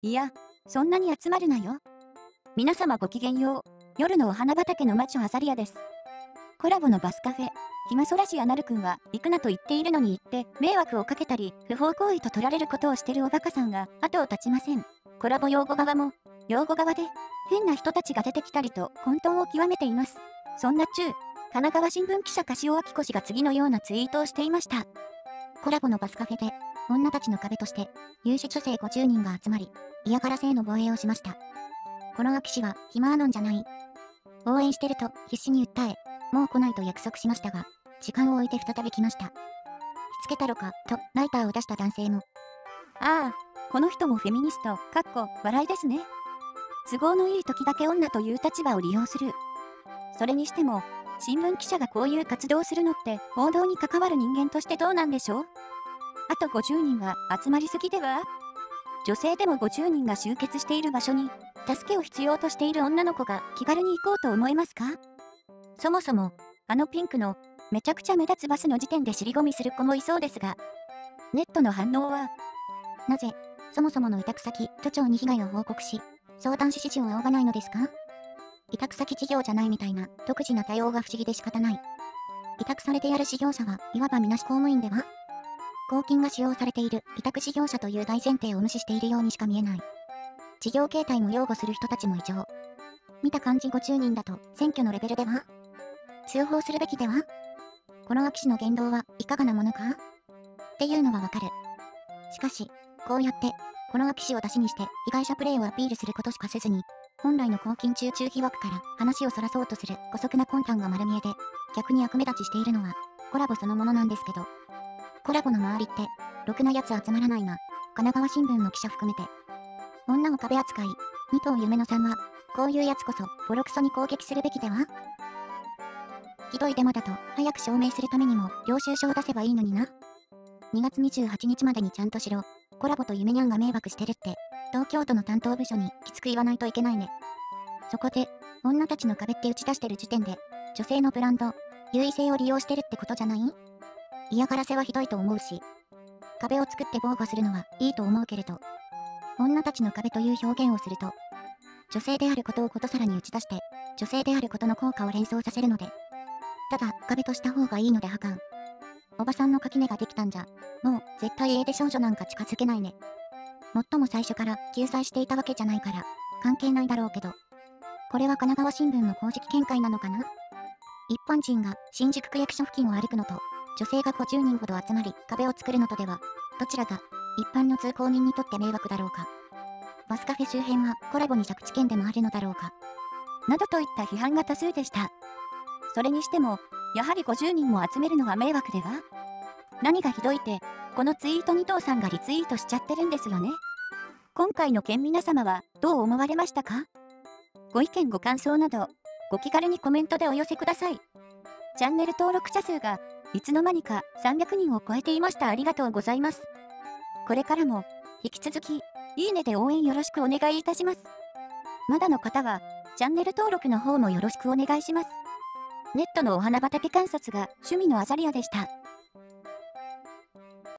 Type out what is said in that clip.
いや、そんなに集まるなよ。皆様ごきげんよう。夜のお花畑のマチョアザリアです。コラボのバスカフェ、暇そらしアナル君は行くなと言っているのに行って迷惑をかけたり不法行為と取られることをしてるおバカさんが後を絶ちません。コラボ用語側も、用語側で変な人たちが出てきたりと混沌を極めています。そんな中、神奈川新聞記者柏明子氏が次のようなツイートをしていました。コラボのバスカフェで女たちの壁として有志女性50人が集まり嫌がらせへの防衛をしました。この秋氏は暇アノンじゃない。応援してると必死に訴え、もう来ないと約束しましたが、時間を置いて再び来ました。しつけたろか、とライターを出した男性も。ああ、この人もフェミニスト、かっこ、笑いですね。都合のいい時だけ女という立場を利用する。それにしても、新聞記者がこういう活動をするのって報道に関わる人間としてどうなんでしょう？あと50人は集まりすぎでは？女性でも50人が集結している場所に助けを必要としている女の子が気軽に行こうと思いますか？そもそも、あのピンクの、めちゃくちゃ目立つバスの時点で尻込みする子もいそうですが、ネットの反応は、なぜ、そもそもの委託先、都庁に被害を報告し、相談し指示を仰がないのですか？委託先事業じゃないみたいな独自な対応が不思議で仕方ない。委託されてやる事業者はいわばみなし公務員では？公金が使用されている委託事業者という大前提を無視しているようにしか見えない。事業形態も擁護する人たちも異常。見た感じ50人だと選挙のレベルでは？通報するべきでは？この秋氏の言動はいかがなものか？っていうのはわかる。しかし、こうやって、この秋氏を出しにして被害者プレイをアピールすることしかせずに、本来の公金中中疑惑から話をそらそうとする姑息な魂胆が丸見えで、逆に悪目立ちしているのは、コラボそのものなんですけど、コラボの周りって、ろくな奴集まらないな、神奈川新聞の記者含めて、女を壁扱い、二頭夢のさんは、こういうやつこそ、ボロクソに攻撃するべきでは？ひどいデマだと、早く証明するためにも、領収書を出せばいいのにな。2月28日までにちゃんとしろ。コラボと夢にゃんが迷惑してるって、東京都の担当部署にきつく言わないといけないね。そこで、女たちの壁って打ち出してる時点で、女性のブランド、優位性を利用してるってことじゃない？嫌がらせはひどいと思うし、壁を作って防護するのはいいと思うけれど、女たちの壁という表現をすると、女性であることをことさらに打ち出して、女性であることの効果を連想させるので、ただ、壁とした方がいいので破綻。おばさんの垣根ができたんじゃ、もう、絶対家出少女なんか近づけないね。もっとも最初から救済していたわけじゃないから、関係ないだろうけど。これは神奈川新聞の公式見解なのかな？一般人が新宿区役所付近を歩くのと、女性が50人ほど集まり壁を作るのとでは、どちらが一般の通行人にとって迷惑だろうか。バスカフェ周辺はコラボに着地点でもあるのだろうか。などといった批判が多数でした。それにしても、やはり50人も集めるのは迷惑では？何がひどいって、このツイート2頭さんがリツイートしちゃってるんですよね。今回の件皆様はどう思われましたか？ご意見ご感想など、ご気軽にコメントでお寄せください。チャンネル登録者数がいつの間にか300人を超えていましたありがとうございます。これからも、引き続き、いいねで応援よろしくお願いいたします。まだの方は、チャンネル登録の方もよろしくお願いします。ネットのお花畑観察が趣味のアザリアでした。